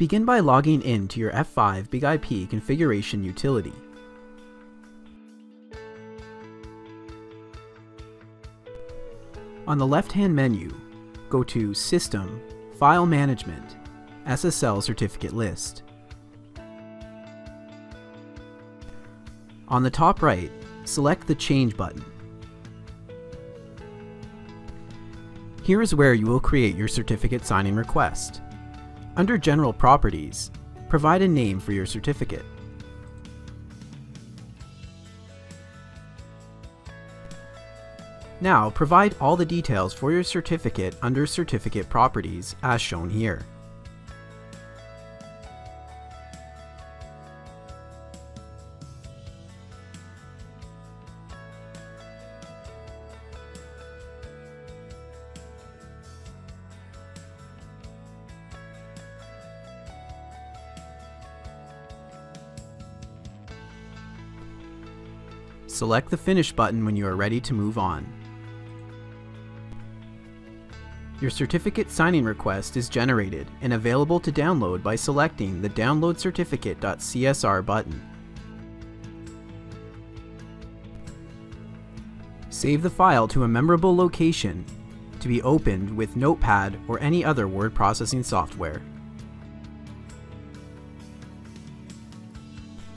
Begin by logging in to your F5 BIG-IP configuration utility. On the left-hand menu, go to System, File Management, SSL Certificate List. On the top right, select the Change button. Here is where you will create your certificate signing request. Under General Properties, provide a name for your certificate. Now, provide all the details for your certificate under Certificate Properties as shown here. Select the Finish button when you are ready to move on. Your certificate signing request is generated and available to download by selecting the Download Certificate.csr button. Save the file to a memorable location to be opened with Notepad or any other word processing software.